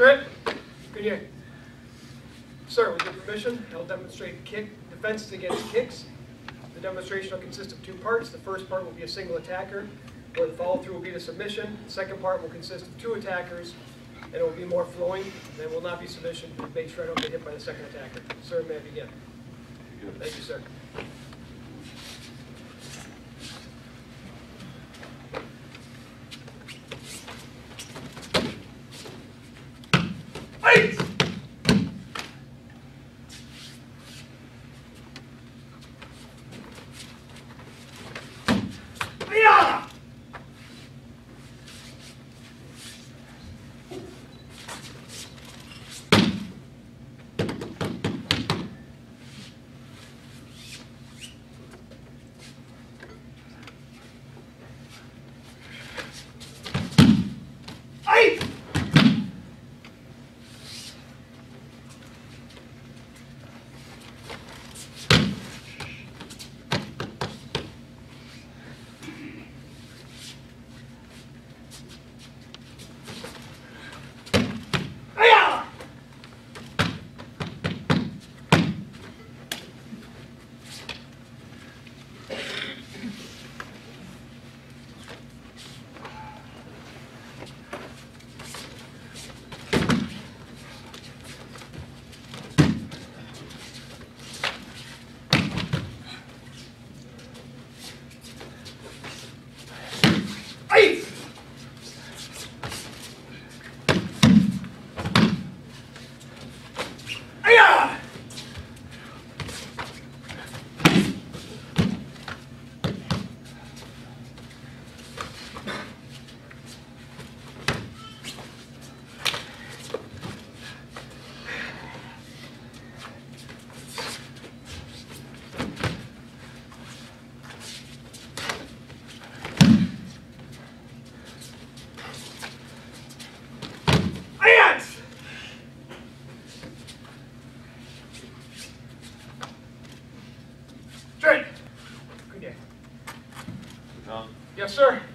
Trent, good year. Sir, with your permission, I'll demonstrate kick, defenses against kicks. The demonstration will consist of two parts. The first part will be a single attacker, where the follow-through will be the submission. The second part will consist of two attackers, and it will be more flowing. There will not be submission make sure I don't get hit by the second attacker. Sir, may I begin? Thank you, sir. Eight! sir.